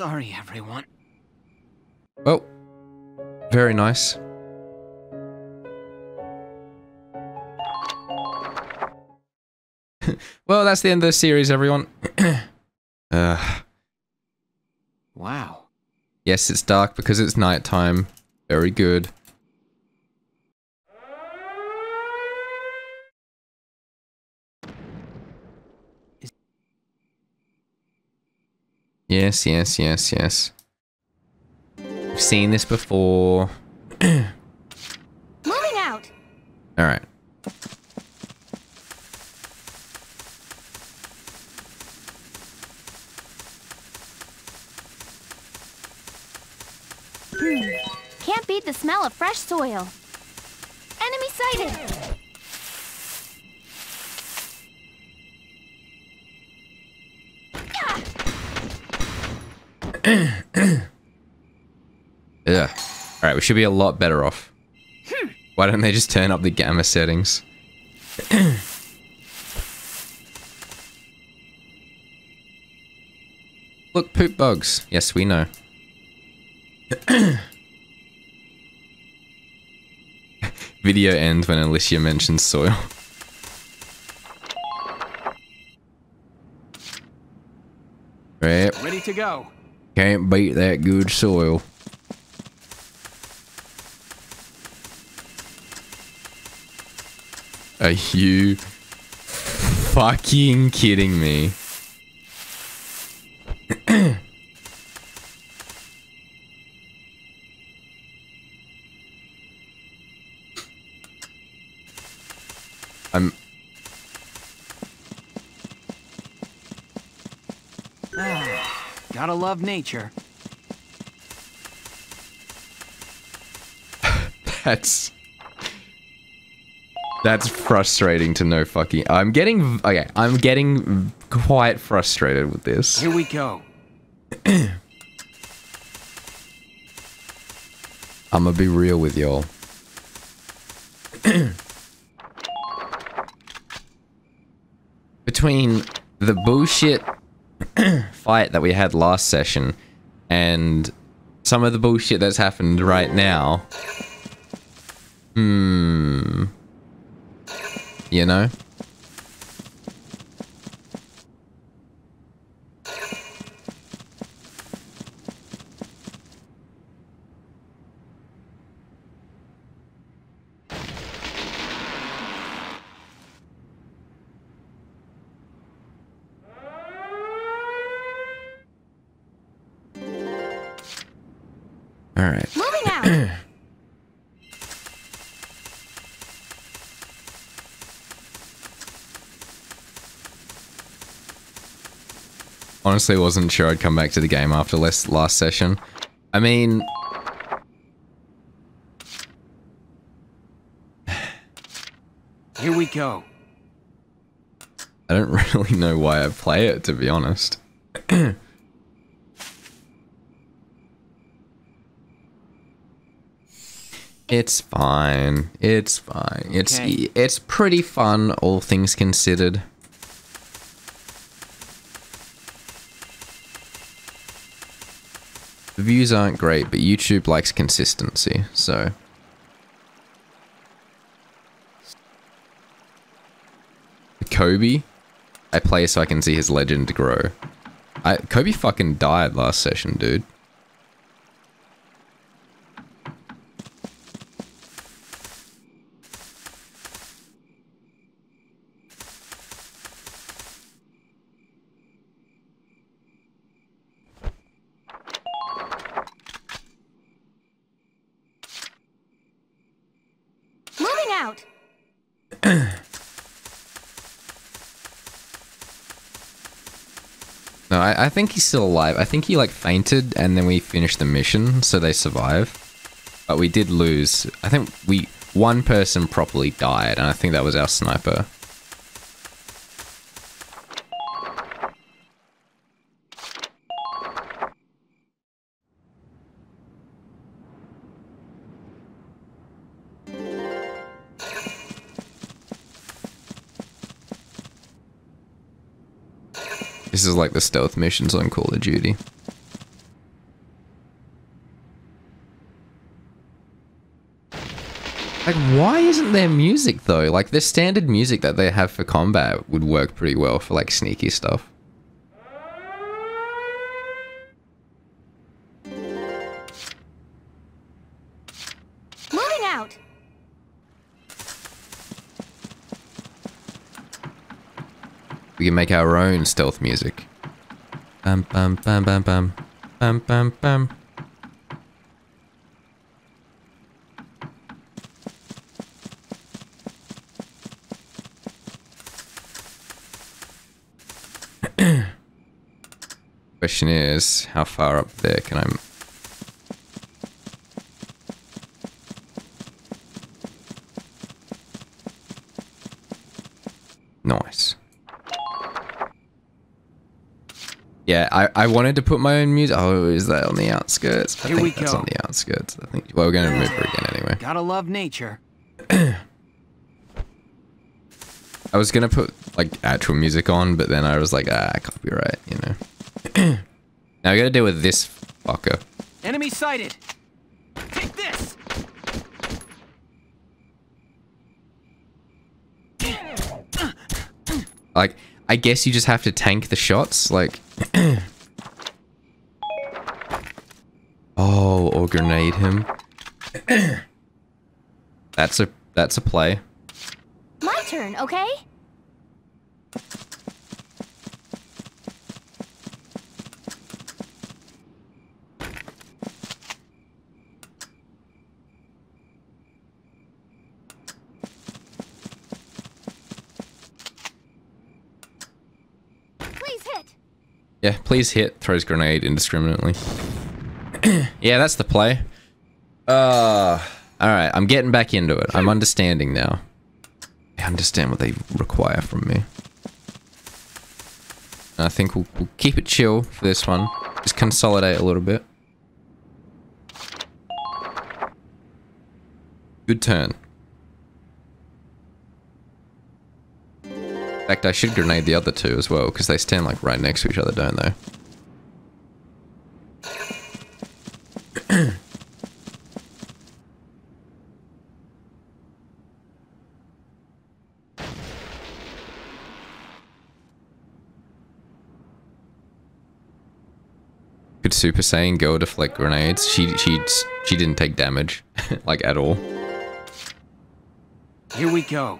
Sorry, everyone. Oh, very nice. well, that's the end of the series, everyone. uh, Wow. yes, it's dark because it's nighttime. Very good. Yes, yes, yes, yes. We've seen this before. Moving out. Alright. Hmm. Can't beat the smell of fresh soil. Enemy sighted. Yeah. Alright, we should be a lot better off. Why don't they just turn up the gamma settings? Look, poop bugs. Yes, we know. Video ends when Alicia mentions soil. Right, Ready to go. Can't beat that good soil. Are you fucking kidding me? Gotta love nature. That's that's frustrating to no fucking. I'm getting okay. I'm getting quite frustrated with this. Here we go. I'm gonna be real with y'all. Between the bullshit fight that we had last session and some of the bullshit that's happened right now. Hmm. You know? Alright. Moving out. Honestly, wasn't sure I'd come back to the game after last last session. I mean, Here we go. I don't really know why I play it, to be honest. it's fine. It's fine. It's it's pretty fun, all things considered. The views aren't great, but YouTube likes consistency, so. Kobe, I play so I can see his legend grow. I, Kobe fucking died last session, dude. Out. No, I, I think he's still alive. I think he like fainted and then we finished the mission, so they survive. But we did lose. I think we one person properly died, and I think that was our sniper. This is like the stealth missions on Call of Duty. Like, why isn't there music though? Like, the standard music that they have for combat would work pretty well for like sneaky stuff. Can make our own stealth music. Bam, bam, bam, bam, bam, bam, bam, bam. Question is, how far up there can I... m- Nice. Yeah, I, I wanted to put my own music. Oh, is that on the outskirts? I Here think we that's go. on the outskirts. I think. Well, we're going to move her again anyway. Gotta love nature. I was going to put like actual music on, but then I was like, ah, copyright, you know. now I got to deal with this fucker. Enemy sighted. Take this. Like, I guess you just have to tank the shots, like. Oh, or grenade him. that's a that's a play. My turn, okay? Please hit. Yeah, please hit. Throws grenade indiscriminately. yeah, that's the play. Uh, all right. I'm getting back into it. I'm understanding now. I understand what they require from me. I think we'll, we'll keep it chill for this one. Just consolidate a little bit. Good turn. Fact, I should grenade the other two as well, because they stand like right next to each other, don't they? Could Super Saiyan go deflect grenades? She she she didn't take damage, like at all. Here we go.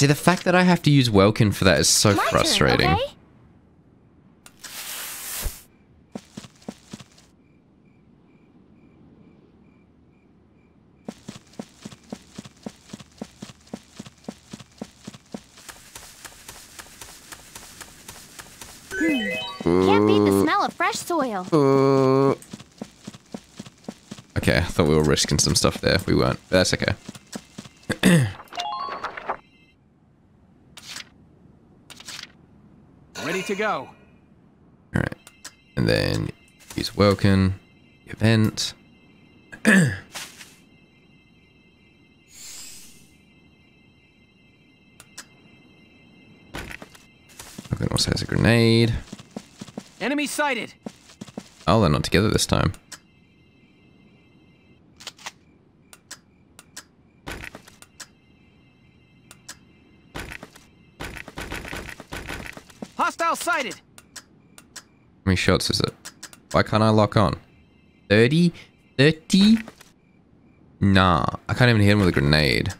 See, the fact that I have to use Welkin for that is so My frustrating. turn, okay? Hmm. Can't beat the smell of fresh soil. Uh, okay, I thought we were risking some stuff there. We weren't. But that's okay. Ready to go. Alright. And then use Welkin. Event. Welkin also has a grenade. Enemy sighted. Oh, they're not together this time. How many shots is it? Why can't I lock on? 30? 30? Nah, I can't even hit him with a grenade.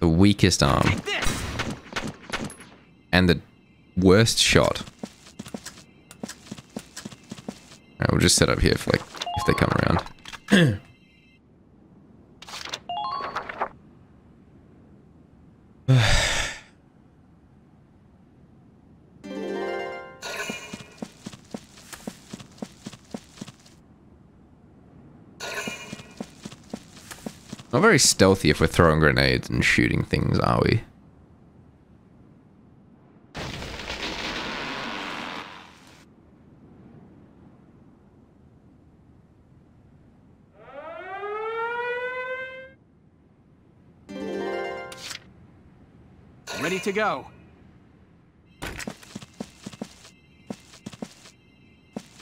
The weakest arm. And the worst shot. Alright, we'll just set up here for like, if they come around. Not very stealthy if we're throwing grenades and shooting things, are we? Ready to go.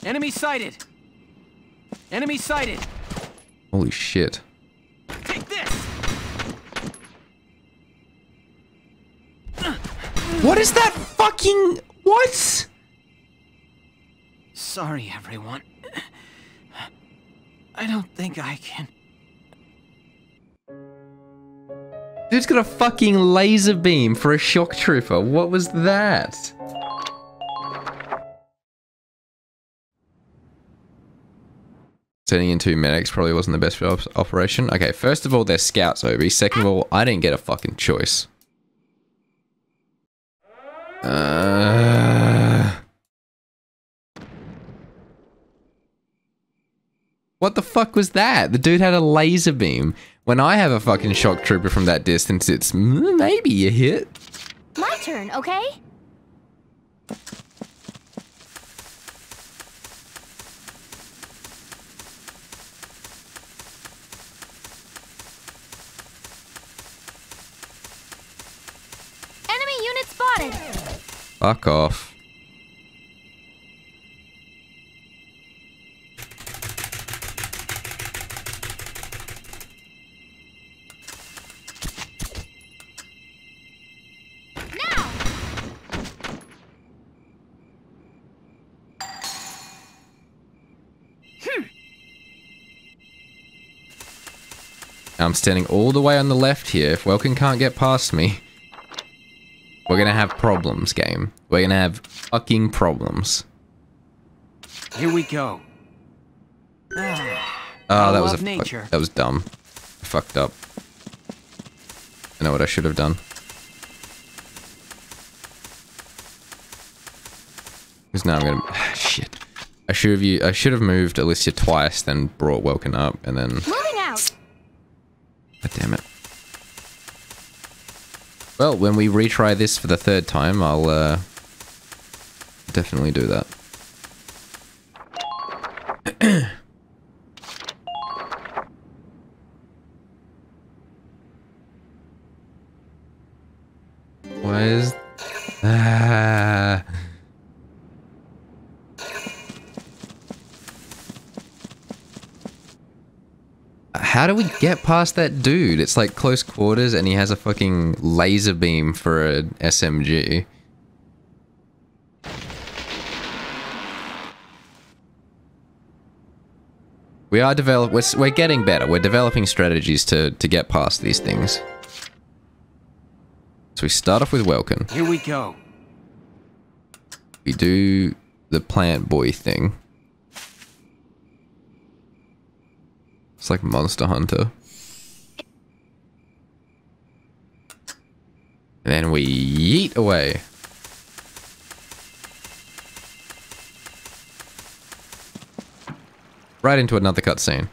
Enemy sighted! Enemy sighted! Holy shit. What is that fucking... What? Sorry, everyone. I don't think I can. Dude's got a fucking laser beam for a shock trooper. What was that? Sending in two medics probably wasn't the best op- operation. Okay, first of all, they're scouts, Obi. Second of all, I didn't get a fucking choice. Uh... What the fuck was that? The dude had a laser beam. When I have a fucking shock trooper from that distance, it's mm, maybe a hit. My turn, okay? Fuck off. Hmm. Now! I'm standing all the way on the left here. If Welkin can't get past me, we're gonna have problems, game. We're gonna have fucking problems. Here we go. Oh, that was a fuck- nature. that was dumb. I fucked up. I know what I should have done. Because now I'm gonna shit. I should have you. I should have moved Alicia twice, then brought Welkin up, and then. Moving out. God damn it. Well, when we retry this for the third time, I'll uh, definitely do that. Do we get past that dude? It's like close quarters and he has a fucking laser beam for a SMG. We are develop we're, we're getting better. We're developing strategies to to get past these things. So we start off with Welkin. Here we go. We do the plant boy thing. It's like Monster Hunter. And then we yeet away. Right into another cutscene.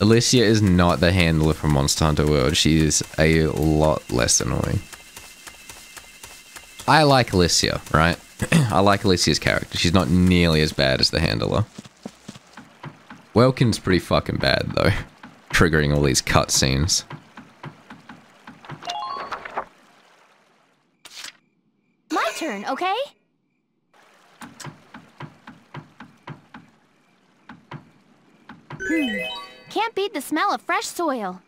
Alicia is not the handler from Monster Hunter World. She is a lot less annoying. I like Alicia, right? I like Alicia's character. She's not nearly as bad as the handler. Welkin's pretty fucking bad, though. Triggering all these cutscenes. My turn, okay? Hmm. Can't beat the smell of fresh soil.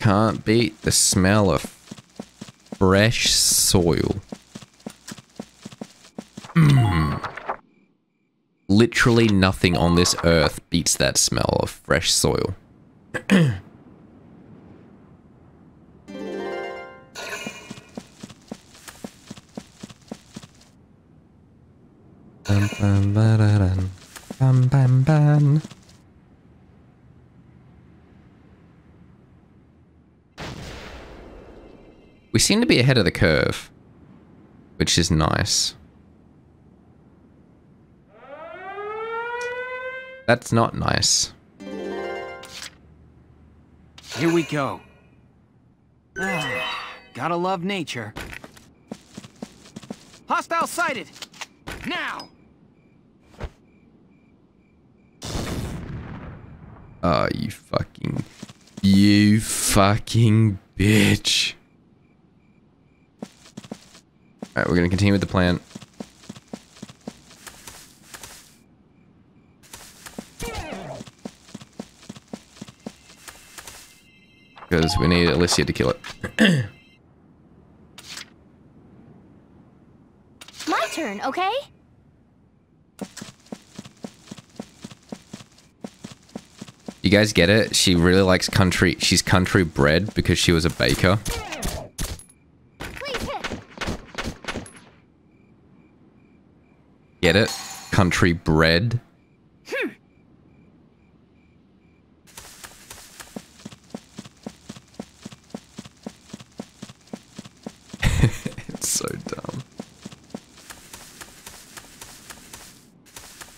Can't beat the smell of fresh soil. Mm. Literally nothing on this earth beats that smell of fresh soil. We seem to be ahead of the curve, which is nice. That's not nice. Here we go. Gotta love nature. Hostile sighted! Now! Oh, you fucking... You fucking bitch. Alright, we're gonna continue with the plan. Because we need Alicia to kill it. My turn, okay? You guys get it? She really likes country. She's country bred because she was a baker. Please hit. Get it? Country bred. Hmm. it's so dumb.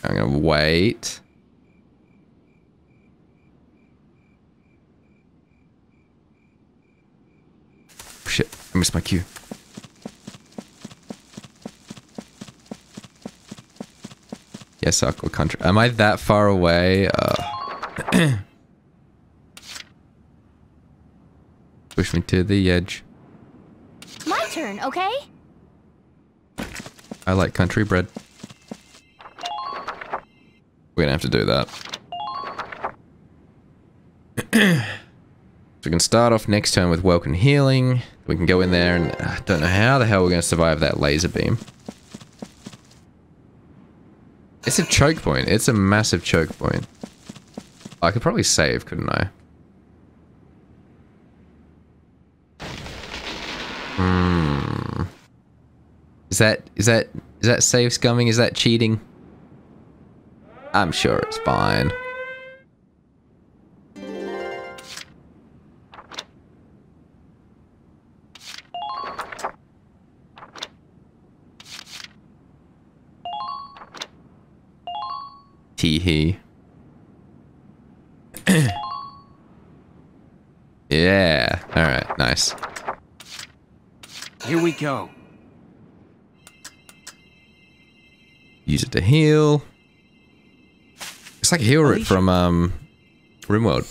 I'm gonna wait. Shit, I missed my cue. Yes, Aqua Country. Am I that far away? Uh, push me to the edge. My turn, okay? I like country bread. We're gonna have to do that. so we can start off next turn with Welkin Healing. We can go in there and I don't know how the hell we're gonna survive that laser beam. It's a choke point. It's a massive choke point. I could probably save, couldn't I? Hmm. Is that is that is that save scumming? Is that cheating? I'm sure it's fine. Tee hee. yeah. All right. Nice. Here we go. Use it to heal. It's like a heal root from um, RimWorld.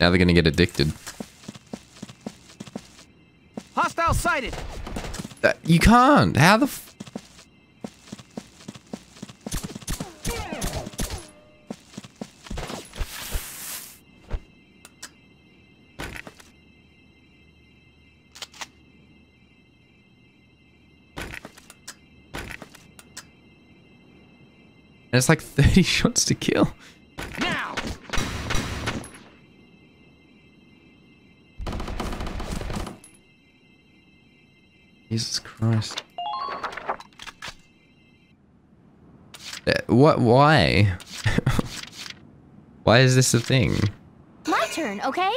Now they're gonna get addicted. Hostile sighted! That, you can't. How the? And it's like 30 shots to kill. Now! Jesus Christ. Uh, What? Why? why is this a thing? My turn, okay?